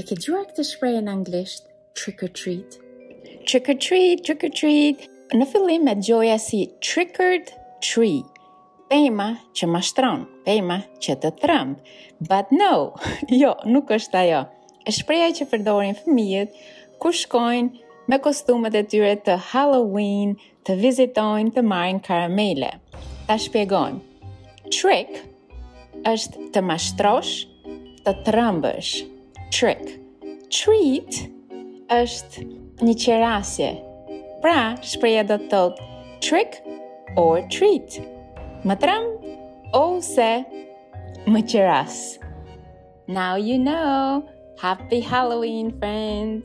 E ke dëgjuar këtë shprehje në anglisht, trick or treat? Trick or treat, trick or treat. Në fillim e dëgjoja si trickered tree. Pema që mashtron, pema që të tremb. But no, jo, nuk është ajo. Është shprehja që përdorin fëmijët kur shkojnë me kostumet e tyre të Halloween, të vizitojnë, të marrin karamele. Ta shpjegojmë. Trick është të mashtrosh, të trembësh, trick. Treat është një qerasje. Pra, shprehja do të thotë trick or treat. Më tremb ose më qeras. Now you know. Happy Halloween, friends.